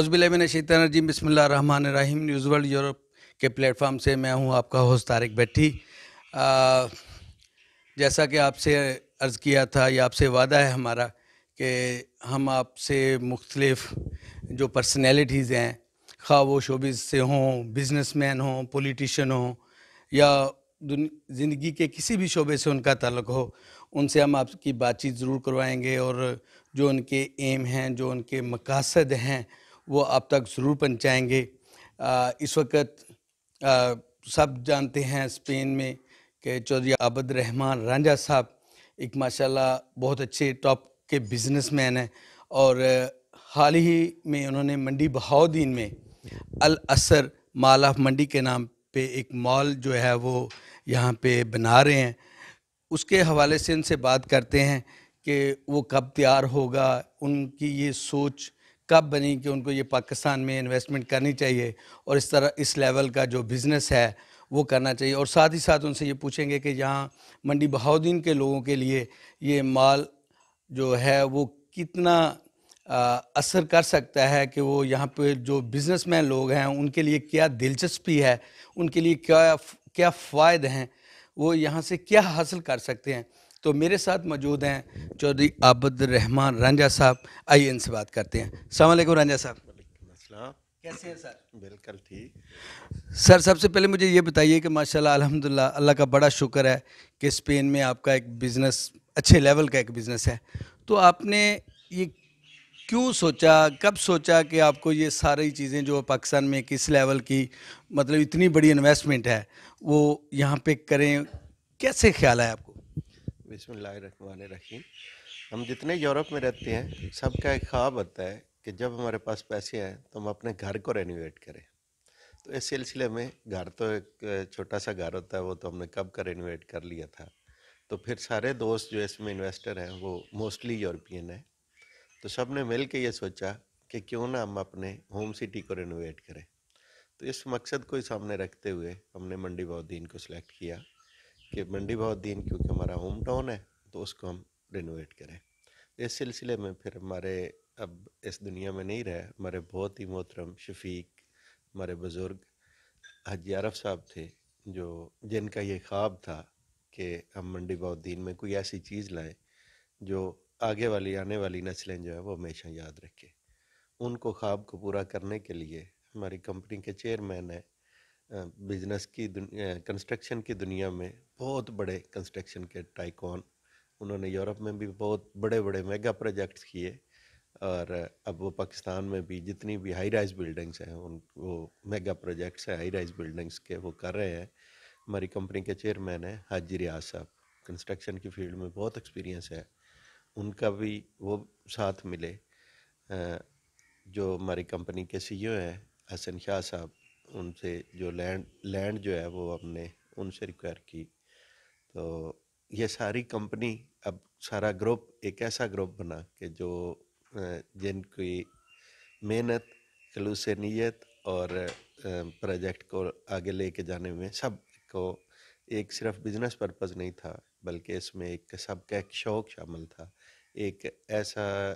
عزبن شیطان الرجیم، بسم اللہ الرحمن الرحیم۔ نیوز ورلڈ یورپ کے پلیٹ فارم سے میں ہوں آپ کا ہوسٹ طارق بیٹھی جیسا کہ آپ سے عرض کیا تھا یا آپ سے وعدہ ہے ہمارا کہ ہم آپ سے مختلف جو پرسنالٹیز ہیں، خواہ وہ شوبز سے ہوں بزنس مین ہوں پولیٹیشین ہوں، یا زندگی کے کسی بھی شعبے سے ان کا تعلق ہو، ان سے ہم آپ کی بات چیت ضرور کروائیں گے۔ اور جو ان کے ایم ہیں، جو ان کے مقاصد ہیں وہ آپ تک ضرور پہنچائیں گے۔ اس وقت سب جانتے ہیں اسپین میں کہ چودھری عابد رحمان رانجھا صاحب ایک ماشاءاللہ بہت اچھے ٹاپ کے بزنس مین ہیں اور حال ہی میں انہوں نے منڈی بہاؤدین میں الاثر مال آف منڈی کے نام پہ ایک مال جو ہے وہ یہاں پہ بنا رہے ہیں۔ اس کے حوالے سے ان سے بات کرتے ہیں کہ وہ کب تیار ہوگا، ان کی یہ سوچ کب بنی کہ ان کو یہ پاکستان میں انویسٹمنٹ کرنی چاہیے اور اس طرح اس لیول کا جو بزنس ہے وہ کرنا چاہیے اور ساتھ ہی ساتھ ان سے یہ پوچھیں گے کہ یہاں منڈی بہاؤدین کے لوگوں کے لیے یہ مال جو ہے وہ کتنا اثر کر سکتا ہے کہ وہ یہاں پہ جو بزنس مین لوگ ہیں ان کے لیے کیا دلچسپی ہے، ان کے لیے کیا کیا فائد ہیں، وہ یہاں سے کیا حاصل کر سکتے ہیں۔ تو میرے ساتھ موجود ہیں چودھری عابد الرحمان رانجھا صاحب آئیے ان سے بات کرتے ہیں۔ السلام علیکم رانجھا صاحب۔ السلام۔ کیسے ہیں سر؟ بالکل ٹھیک۔ سر سب سے پہلے مجھے یہ بتائیے کہ ماشاءاللہ الحمدللہ اللہ کا بڑا شکر ہے کہ اسپین میں آپ کا ایک بزنس اچھے لیول کا ایک بزنس ہے۔ تو آپ نے یہ کیوں سوچا کب سوچا کہ آپ کو یہ ساری چیزیں جو پاکستان میں کس لیول کی مطلب اتنی بڑی انویسٹمنٹ ہے وہ یہاں پہ کریں؟ کیسے خیال ہے آپ کو؟ بسم اللہ الرحمن الرحیم۔ ہم جتنے یورپ میں رہتے ہیں، سب کا ایک خواب ہوتا ہے کہ جب ہمارے پاس پیسے آئیں تو ہم اپنے گھر کو رینویٹ کریں۔ تو اس سلسلے میں گھر تو ایک چھوٹا سا گھر ہوتا ہے، وہ تو ہم نے کب کا رینویٹ کر لیا تھا۔ تو پھر سارے دوست جو اس میں انویسٹر ہیں، وہ موسٹلی یورپین ہیں۔ تو سب نے مل کے یہ سوچا کہ کیوں نہ ہم اپنے ہوم سٹی کو رینویٹ کریں۔ تو اس مقصد کو سامنے رکھتے ہوئے ہم نے منڈی بہدین کو سلیکٹ کیا۔ کہ منڈی بہدین کیونکہ ہمارا ہوم ٹاؤن ہے، تو اس کو ہم رینویٹ کریں۔ اس سلسلے میں پھر ہمارے اب اس دنیا میں نہیں رہے، ہمارے بہت ہی محترم شفیق، ہمارے بزرگ حج عرف صاحب تھے، جو جن کا یہ خواب تھا کہ ہم منڈی بہدین میں کوئی ایسی چیز لائیں جو آگے والی، آنے والی نسلیں جو ہے وہ ہمیشہ یاد رکھے۔ ان کو خواب کو پورا کرنے کے لیے ہماری کمپنی کے چیئرمین ہیں بزنس کی دنیا کنسٹرکشن کی دنیا میں بہت بڑے کنسٹرکشن کے ٹائکون انہوں نے یورپ میں بھی بہت بڑے بڑے میگا پروجیکٹس کیے، اور اب وہ پاکستان میں بھی جتنی بھی ہائی رائز بلڈنگس ہیں، ان، وہ میگا پروجیکٹس ہیں ہائی رائز بلڈنگس کے وہ کر رہے ہیں۔ ہماری کمپنی کے چیئرمین ہیں حاجی ریاض صاحب۔ کنسٹرکشن کی فیلڈ میں بہت ایکسپیرینس ہے۔ ان کا بھی وہ ساتھ ملے۔ جو ہماری کمپنی کے سی او ہیں، حسن شاہ صاحب ان سے جو لینڈ لینڈ جو ہے وہ ہم نے ان سے ریکوائر کی۔ تو یہ ساری کمپنی اب سارا گروپ ایک ایسا گروپ بنا کہ جو جن کی محنت خلوص نیت اور پروجیکٹ کو آگے لے کے جانے میں سب کو ایک صرف بزنس پرپز نہیں تھا، بلکہ اس میں ایک سب کا ایک شوق شامل تھا۔ ایک ایسا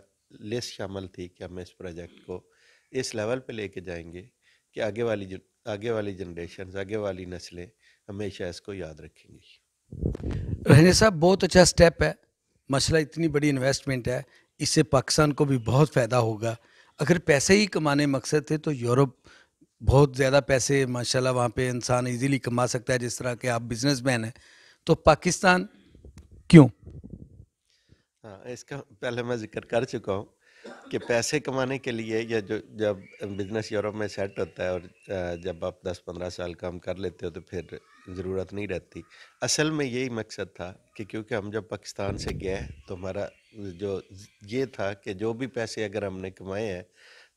لسٹ شامل تھی کہ ہم اس پروجیکٹ کو اس لیول پہ لے کے جائیں گے کہ آگے والی آگے والی جنریشنز آگے والی نسلیں ہمیشہ اس کو یاد رکھیں گی۔ رہنے صاحب بہت اچھا سٹیپ ہے۔ مسئلہ اتنی بڑی انویسٹمنٹ ہے۔ اس سے پاکستان کو بھی بہت فائدہ ہوگا۔ اگر پیسے ہی کمانے مقصد تھے تو یورپ بہت زیادہ پیسے ماشاءاللہ وہاں پہ انسان ایزیلی کما سکتا ہے جس طرح کہ آپ بزنس مین ہیں۔ تو پاکستان کیوں؟ ہاں اس کا پہلے میں ذکر کر چکا ہوں۔ کہ پیسے کمانے کے لیے یا جو جب بزنس یورپ میں سیٹ ہوتا ہے اور جب آپ دس پندرہ سال کام کر لیتے ہو تو پھر ضرورت نہیں رہتی اصل میں یہی مقصد تھا کہ کیونکہ ہم جب پاکستان سے گئے تو ہمارا جو یہ تھا کہ جو بھی پیسے اگر ہم نے کمائے ہیں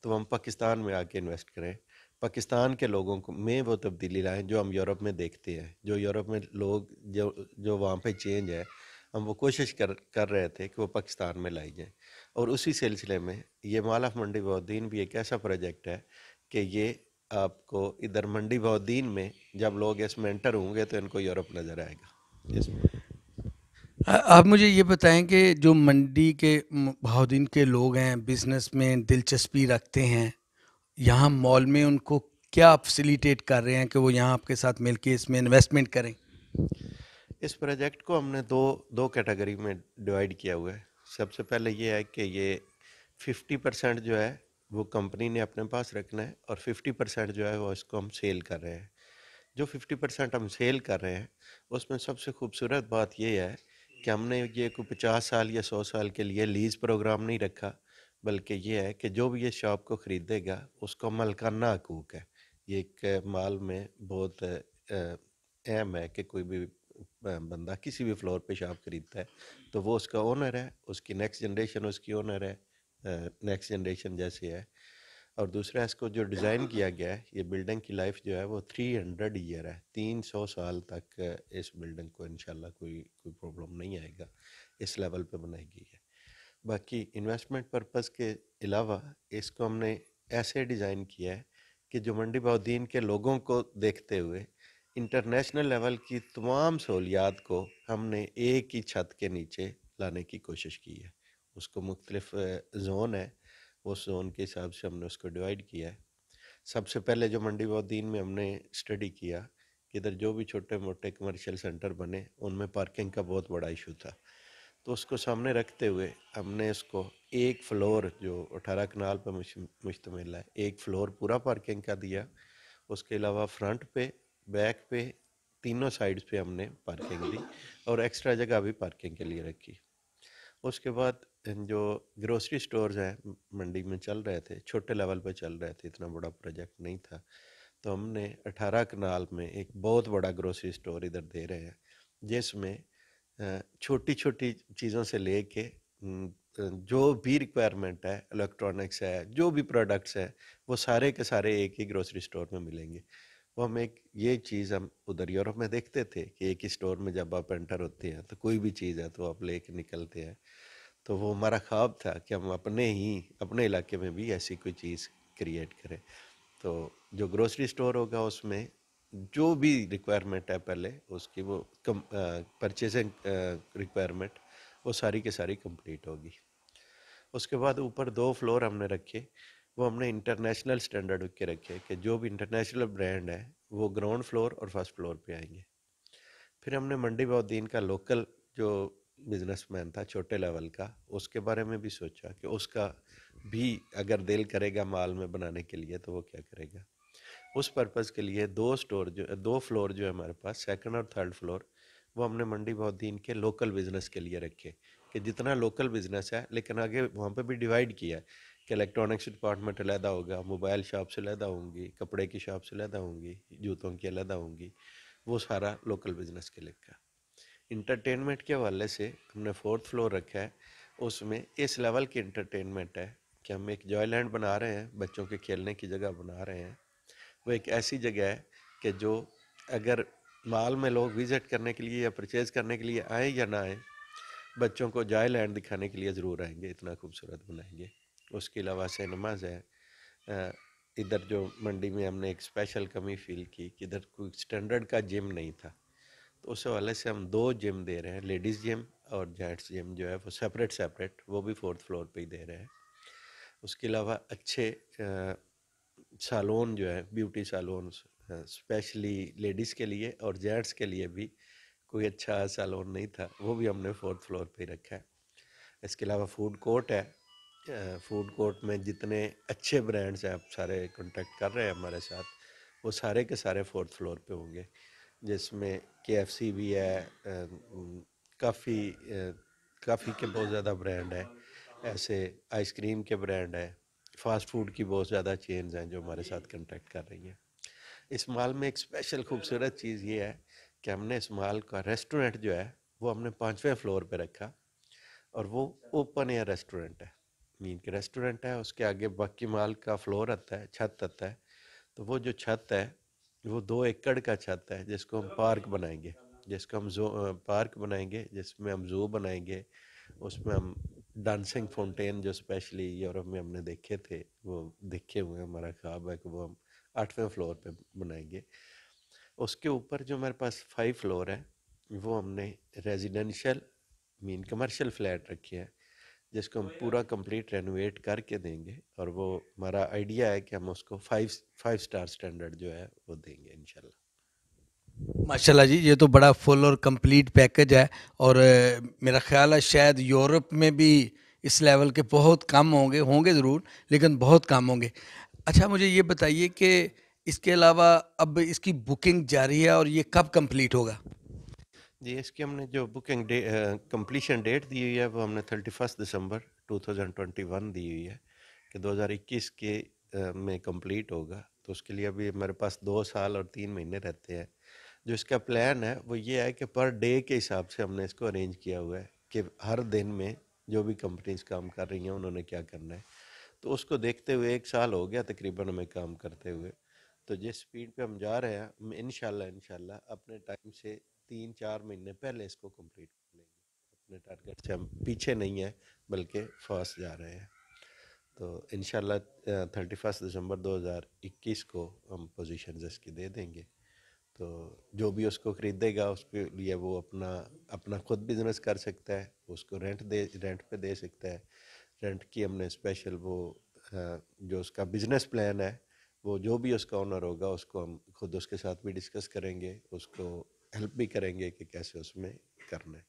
تو ہم پاکستان میں آ کے انویسٹ کریں پاکستان کے لوگوں کو میں وہ تبدیلی لائیں جو ہم یورپ میں دیکھتے ہیں جو یورپ میں لوگ جو جو وہاں پہ چینج ہے ہم وہ کوشش کر کر رہے تھے کہ وہ پاکستان میں لائی جائیں اور اسی سلسلے میں یہ مالا منڈی بہدین بھی ایک ایسا پروجیکٹ ہے کہ یہ آپ کو ادھر منڈی بہدین میں جب لوگ اس میں انٹر ہوں گے تو ان کو یورپ نظر آئے گا۔ اس میں۔ آپ مجھے یہ بتائیں کہ جو منڈی کے بہودین کے لوگ ہیں بزنس میں دلچسپی رکھتے ہیں سب سے پہلے یہ ہے کہ یہ ففٹی پرسینٹ جو ہے وہ کمپنی نے اپنے پاس رکھنا ہے اور ففٹی پرسینٹ جو ہے وہ اس کو ہم سیل کر رہے ہیں۔ جو ففٹی پرسینٹ ہم سیل کر رہے ہیں، اس میں سب سے خوبصورت بات یہ ہے کہ ہم نے یہ کوئی پچاس سال یا سو سال کے لیے لیز پروگرام نہیں رکھا، بلکہ یہ ہے کہ جو بھی یہ شاپ کو خریدے گا، اس کو ملکانہ حقوق ہے۔ یہ ایک مال میں بہت اہم ہے کہ کوئی بھی بندہ کسی بھی فلور پہ شاپ خریدتا ہے، تو وہ اس کا اونر ہے، اس کی نیکسٹ جنریشن اس کی اونر ہے نیکسٹ جنریشن جیسے ہے۔ اور دوسرا، اس کو جو ڈیزائن کیا گیا ہے، یہ بلڈنگ کی لائف جو ہے وہ تھری ہنڈریڈ ایئر ہے۔ تین سو سال تک اس بلڈنگ کو انشاءاللہ کوئی کوئی پرابلم نہیں آئے گا۔ اس لیول پہ بنائی گئی ہے۔ باقی انویسٹمنٹ پرپز کے علاوہ، اس کو ہم نے ایسے ڈیزائن کیا ہے کہ جو منڈی بہودین کے لوگوں کو دیکھتے ہوئے انٹرنیشنل لیول کی تمام سہولیات کو ہم نے ایک ہی چھت کے نیچے لانے کی کوشش کی ہے۔ اس کو مختلف زون ہے۔ اس زون کے حساب سے ہم نے اس کو ڈیوائڈ کیا ہے۔ سب سے پہلے جو منڈی بودین میں ہم نے اسٹڈی کیا کہ ادھر جو بھی چھوٹے موٹے کمرشل سینٹر بنے، ان میں پارکنگ کا بہت بڑا ایشو تھا۔ تو اس کو سامنے رکھتے ہوئے ہم نے اس کو ایک فلور جو اٹھارہ کنال پر مشتمل ہے، ایک فلور پورا پارکنگ کا دیا۔ اس کے علاوہ فرنٹ پہ بیک پہ تینوں سائڈس پہ ہم نے پارکنگ دی اور ایکسٹرا جگہ بھی پارکنگ کے لیے رکھی۔ اس کے بعد جو گروسری سٹورز ہیں، منڈی میں چل رہے تھے، چھوٹے لیول پہ چل رہے تھے، اتنا بڑا پروجیکٹ نہیں تھا۔ تو ہم نے اٹھارہ کنال میں ایک بہت بڑا گروسری سٹور ادھر دے رہے ہیں، جس میں چھوٹی چھوٹی چیزوں سے لے کے جو بھی ریکوائرمنٹ ہے الیکٹرانکس ہے، جو بھی پروڈکٹس ہیں، وہ سارے کے سارے ایک ہی گروسری سٹور میں ملیں گے۔ وہ ہم ایک یہ چیز ہم ادھر یورپ میں دیکھتے تھے کہ ایک ہی اسٹور میں جب آپ انٹر ہوتے ہیں تو کوئی بھی چیز ہے تو آپ لے کے نکلتے ہیں۔ تو وہ ہمارا خواب تھا کہ ہم اپنے ہی، اپنے علاقے میں بھی ایسی کوئی چیز کریٹ کریں۔ تو جو گروسری اسٹور ہوگا اس میں جو بھی ریکوائرمنٹ ہے پہلے، اس کی وہ کم پرچیزنگ ریکوائرمنٹ وہ ساری کی ساری کمپلیٹ ہوگی۔ اس کے بعد اوپر دو فلور ہم نے رکھے۔ وہ ہم نے انٹرنیشنل اسٹینڈرڈ کے رکھے کہ جو بھی انٹرنیشنل برانڈ ہے وہ گراؤنڈ فلور اور فرسٹ فلور پہ آئیں گے۔ پھر ہم نے منڈی بہدین کا لوکل جو بزنس مین تھا چھوٹے لیول کا، اس کے بارے میں بھی سوچا کہ اس کا بھی اگر دل کرے گا مال میں بنانے کے لیے تو وہ کیا کرے گا۔ اس پرپز کے لیے دو سٹور جو، دو فلور جو ہے ہمارے پاس، سیکنڈ اور تھرڈ فلور، وہ ہم نے منڈی بہدین کے لوکل بزنس کے لیے رکھے کہ جتنا لوکل بزنس ہے، لیکن آگے وہاں پہ بھی ڈیوائیڈ کیا ہے کہ الیکٹرانکس ڈپارٹمنٹ علیحدہ ہوگا موبائل شاپس علیحدہ ہوں گی، کپڑے کی شاپس علیحدہ ہوں گی، جوتوں کی علیحدہ ہوں گی، وہ سارا لوکل بزنس کے لکھا انٹرٹینمنٹ کے حوالے سے ہم نے فورتھ فلور رکھا ہے، اس میں اس لیول کی انٹرٹینمنٹ ہے کہ ہم ایک جوائے لینڈ بنا رہے ہیں، بچوں کے کھیلنے کی جگہ بنا رہے ہیں۔ وہ ایک ایسی جگہ ہے کہ جو اگر مال میں لوگ وزٹ کرنے کے لیے یا پرچیز کرنے کے لیے آئیں یا نہ آئیں، بچوں کو جائے لینڈ دکھانے کے لیے ضرور آئیں گے، اتنا خوبصورت بنائیں گے۔ اس کے علاوہ سینماز ہے ادھر جو منڈی میں ہم نے ایک اسپیشل کمی فیل کی کہ ادھر کوئی اسٹینڈرڈ کا جم نہیں تھا۔ تو اس حوالے سے ہم دو جم دے رہے ہیں لیڈیز جم اور جینٹس جم جو ہے، وہ سپریٹ سیپریٹ وہ بھی فورتھ فلور پہ ہی دے رہے ہیں۔ اس کے علاوہ اچھے سالون جو ہے بیوٹی سالون اسپیشلی لیڈیز کے لیے اور جینٹس کے لیے بھی کوئی اچھا سالون نہیں تھا، وہ بھی ہم نے فورتھ فلور پہ ہی رکھا ہے۔ اس کے علاوہ فوڈ کورٹ ہے فوڈ کورٹ میں جتنے اچھے برانڈس ہیں، آپ سارے کنٹیکٹ کر رہے ہیں ہمارے ساتھ، وہ سارے کے سارے فورتھ فلور پہ ہوں گے۔ جس میں کے ایف سی بھی ہے کافی کافی کے بہت زیادہ برانڈ ہیں۔ ایسے آئس کریم کے برانڈ ہیں، فاسٹ فوڈ کی بہت زیادہ چینز ہیں جو ہمارے ساتھ کنٹیکٹ کر رہی ہیں۔ اس مال میں ایک اسپیشل خوبصورت چیز یہ ہے کہ ہم نے اس مال کا ریسٹورنٹ جو ہے، وہ ہم نے پانچویں فلور پہ رکھا اور وہ اوپن ایئر ریسٹورنٹ ہے۔ مین کے ریسٹورینٹ ہے اس کے آگے باقی مال کا فلور آتا ہے چھت آتا ہے تو وہ جو چھت ہے وہ دو ایکڑ کا چھت ہے جس کو ہم پارک بنائیں گے جس کو ہم زو پارک بنائیں گے جس میں ہم زو بنائیں گے اس میں ہم ڈانسنگ فاؤنٹین جو اسپیشلی یورپ میں ہم نے دیکھے تھے وہ دیکھے ہوئے ہیں ہمارا خواب ہے کہ وہ ہم آٹھویں فلور پہ بنائیں گے اس کے اوپر جو ہمارے پاس فائیو فلور ہے وہ ہم نے ریزیڈینشیل مین کمرشل فلیٹ رکھے ہیں جس کو ہم پورا کمپلیٹ رینویٹ کر کے دیں گے اور وہ ہمارا آئیڈیا ہے کہ ہم اس کو فائیو فائیو سٹار سٹینڈرڈ جو ہے وہ دیں گے انشاءاللہ۔ ماشاء اللہ جی یہ تو بڑا فل اور کمپلیٹ پیکج ہے اور میرا خیال ہے شاید یورپ میں بھی اس لیول کے بہت کم ہوں گے ہوں گے ضرور لیکن بہت کم ہوں گے۔ اچھا مجھے یہ بتائیے کہ اس کے علاوہ اب اس کی بکنگ جاری ہے اور یہ کب کمپلیٹ ہوگا؟ جی اس کی ہم نے جو بکنگ ڈے کمپلیشن ڈیٹ دی ہوئی ہے، وہ ہم نے thirty first December two thousand twenty one دی ہوئی ہے کہ دو ہزار اکیس کے میں کمپلیٹ ہوگا۔ تو اس کے لیے ابھی میرے پاس دو سال اور تین مہینے رہتے ہیں۔ جو اس کا پلان ہے، وہ یہ ہے کہ پر ڈے کے حساب سے ہم نے اس کو ارینج کیا ہوا ہے کہ ہر دن میں جو بھی کمپنیز کام کر رہی ہیں، انہوں نے کیا کرنا ہے۔ تو اس کو دیکھتے ہوئے ایک سال ہو گیا تقریباً ہمیں کام کرتے ہوئے۔ تو جس سپیڈ پہ ہم جا رہے ہیں انشاءاللہ انشاءاللہ اپنے ٹائم سے تین چار مہینے پہلے اس کو کمپلیٹ کر لیں گے۔ اپنے ٹارگیٹ سے ہم پیچھے نہیں ہیں، بلکہ فاسٹ جا رہے ہیں۔ تو انشاءاللہ تھرٹی فسٹ دسمبر دو ہزار اکیس کو ہم پوزیشنز اس کی دے دیں گے۔ تو جو بھی اس کو خریدے گا، اس کے لیے وہ اپنا اپنا خود بزنس کر سکتا ہے، اس کو رینٹ دے رینٹ پہ دے سکتا ہے۔ رینٹ کی ہم نے اسپیشل وہ جو اس کا بزنس پلان ہے، وہ جو بھی اس کا آنر ہوگا، اس کو ہم خود اس کے ساتھ بھی ڈسکس کریں گے۔ اس کو ہیلپ بھی کریں گے کہ کیسے اس میں کرنا ہے۔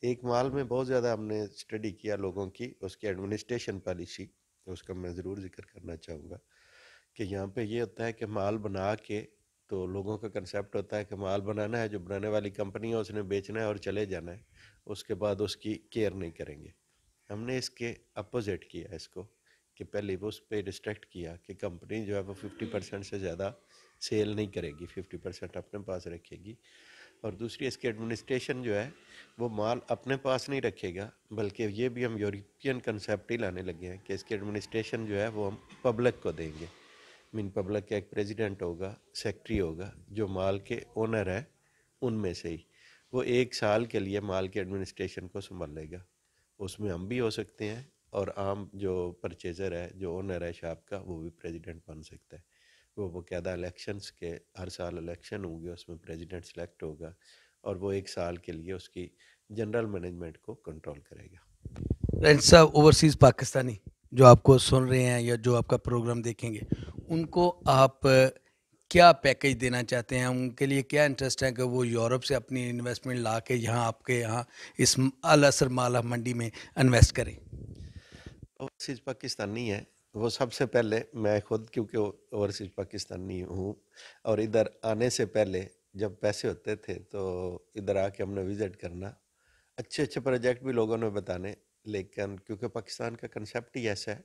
ایک مال میں بہت زیادہ ہم نے اسٹڈی کیا لوگوں کی، اس کی ایڈمنسٹریشن پالیسی اس کا میں ضرور ذکر کرنا چاہوں گا کہ یہاں پہ یہ ہوتا ہے کہ مال بنا کے تو لوگوں کا کنسیپٹ ہوتا ہے کہ مال بنانا ہے، جو بنانے والی کمپنی ہے اس نے بیچنا ہے اور چلے جانا ہے، اس کے بعد اس کی کیئر نہیں کریں گے۔ ہم نے اس کے اپوزٹ کیا اس کو کہ پہلے وہ اس پہ ڈسٹریکٹ کیا کہ کمپنی جو ہے وہ ففٹی پرسینٹ سے زیادہ سیل نہیں کرے گی ففٹی پرسینٹ اپنے پاس رکھے گی۔ اور دوسری، اس کی ایڈمنسٹریشن جو ہے، وہ مال اپنے پاس نہیں رکھے گا، بلکہ یہ بھی ہم یورپین کنسیپٹ ہی لانے لگے ہیں کہ اس کی ایڈمنسٹریشن جو ہے، وہ ہم پبلک کو دیں گے۔ مین پبلک کا ایک پریزیڈنٹ ہوگا سیکٹری ہوگا، جو مال کے اونر ہے، ان میں سے ہی۔ وہ ایک سال کے لیے مال کے ایڈمنسٹریشن کو سنبھال لے گا۔ اس میں ہم بھی ہو سکتے ہیں، اور عام جو پرچیزر ہے، جو اونر ہے شاپ کا، وہ بھی پریزیڈنٹ بن سکتا ہے۔ وہ باقاعدہ الیکشنس کے ہر سال الیکشن ہوں گے اس میں پریزیڈنٹ سلیکٹ ہوگا اور وہ ایک سال کے لیے اس کی جنرل مینجمنٹ کو کنٹرول کرے گا۔ صاحب اوورسیز پاکستانی جو آپ کو سن رہے ہیں یا جو آپ کا پروگرام دیکھیں گے ان کو آپ کیا پیکج دینا چاہتے ہیں؟ ان کے لیے کیا انٹرسٹ ہے کہ وہ یورپ سے اپنی انویسٹمنٹ لا کے یہاں آپ کے یہاں اس الاثر مالا منڈی میں انویسٹ کریں؟ اوورسیز پاکستانی ہے۔ وہ سب سے پہلے میں خود، کیونکہ اوورسیز پاکستانی ہوں، اور ادھر آنے سے پہلے جب پیسے ہوتے تھے تو ادھر آ کے ہم نے وزٹ کرنا۔ اچھے اچھے پروجیکٹ بھی لوگوں نے بتانے، لیکن کیونکہ پاکستان کا کنسیپٹ ہی ایسا ہے،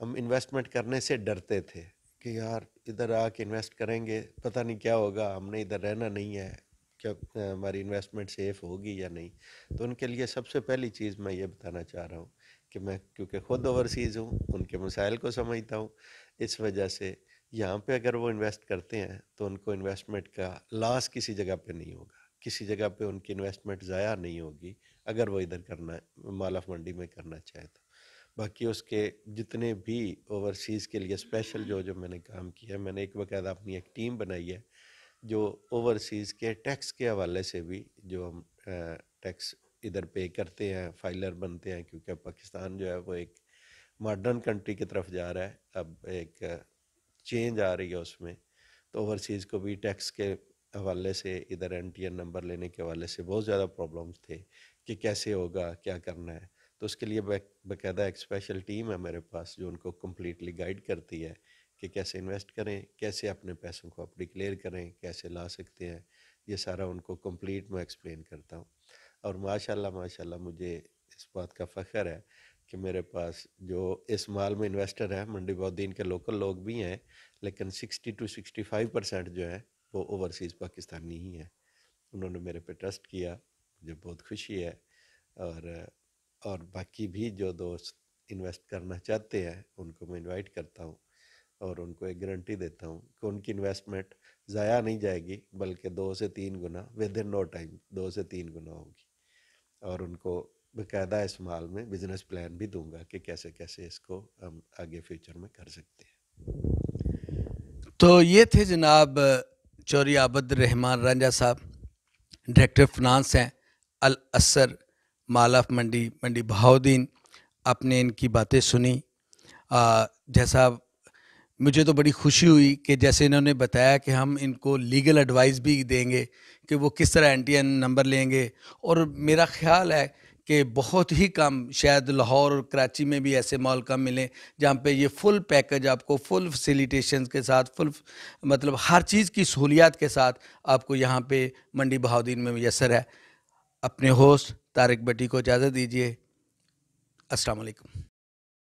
ہم انویسٹمنٹ کرنے سے ڈرتے تھے کہ یار ادھر آ کے انویسٹ کریں گے، پتہ نہیں کیا ہوگا، ہم نے ادھر رہنا نہیں ہے، کیا ہماری انویسٹمنٹ سیف ہوگی یا نہیں؟ تو ان کے لیے سب سے پہلی چیز میں یہ بتانا چاہ رہا ہوں کہ میں کیونکہ خود اوورسیز ہوں، ان کے مسائل کو سمجھتا ہوں۔ اس وجہ سے یہاں پہ اگر وہ انویسٹ کرتے ہیں تو ان کو انویسٹمنٹ کا لاس کسی جگہ پہ نہیں ہوگا۔ کسی جگہ پہ ان کی انویسٹمنٹ ضائع نہیں ہوگی اگر وہ ادھر کرنا ہے مالاف منڈی میں کرنا چاہے تو۔ باقی اس کے جتنے بھی اوورسیز کے لیے اسپیشل جو جو میں نے کام کیا ہے، میں نے ایک باقاعدہ اپنی ایک ٹیم بنائی ہے جو اوورسیز کے ٹیکس کے حوالے سے بھی جو ہم ٹیکس ادھر پے کرتے ہیں، فائلر بنتے ہیں، کیونکہ پاکستان جو ہے وہ ایک ماڈرن کنٹری کی طرف جا رہا ہے۔ اب ایک چینج آ رہی ہے اس میں۔ تو اوورسیز کو بھی ٹیکس کے حوالے سے، ادھر این ٹی این نمبر لینے کے حوالے سے بہت زیادہ پرابلمس تھے کہ کیسے ہوگا، کیا کرنا ہے۔ تو اس کے لیے باقاعدہ ایک اسپیشل ٹیم ہے میرے پاس جو ان کو کمپلیٹلی گائیڈ کرتی ہے کہ کیسے انویسٹ کریں، کیسے اپنے پیسوں کو آپ ڈکلیئر کریں، کیسے لا سکتے ہیں۔ یہ سارا ان کو کمپلیٹ میں ایکسپلین کرتا ہوں۔ اور ماشاء اللہ ماشاء اللہ مجھے اس بات کا فخر ہے کہ میرے پاس جو اس مال میں انویسٹر ہیں، منڈی بہدین کے لوکل لوگ بھی ہیں، لیکن sixty to sixty five percent جو ہے وہ اوورسیز پاکستانی ہی ہیں۔ انہوں نے میرے پہ ٹرسٹ کیا، مجھے بہت خوشی ہے اور اور باقی بھی جو دوست انویسٹ کرنا چاہتے ہیں، ان کو میں انوائٹ کرتا ہوں اور ان کو ایک گارنٹی دیتا ہوں کہ ان کی انویسٹمنٹ ضائع نہیں جائے گی، بلکہ دو سے تین گنا ود ان نو ٹائم دو سے تین گنا ہوگی۔ اور ان کو باقاعدہ اس مال میں بزنس پلان بھی دوں گا کہ کیسے کیسے اس کو ہم آگے فیوچر میں کر سکتے ہیں۔ تو یہ تھے جناب چوری عابد رحمان رنجا صاحب ڈائریکٹر فنانس ہیں الاثر مالاف منڈی منڈی بہاؤدین آپ نے ان کی باتیں سنی آ, جیسا مجھے تو بڑی خوشی ہوئی کہ جیسے انہوں نے بتایا کہ ہم ان کو لیگل ایڈوائز بھی دیں گے کہ وہ کس طرح این ٹی این نمبر لیں گے۔ اور میرا خیال ہے کہ بہت ہی کم شاید لاہور اور کراچی میں بھی ایسے مال کم ملیں جہاں پہ یہ فل پیکج آپ کو فل فیسیلیٹیشنز کے ساتھ فل مطلب ہر چیز کی سہولیات کے ساتھ آپ کو یہاں پہ منڈی بہاؤدین میں میسر ہے۔ اپنے ہوسٹ طارق بٹی کو اجازت دیجیے السلام علیکم۔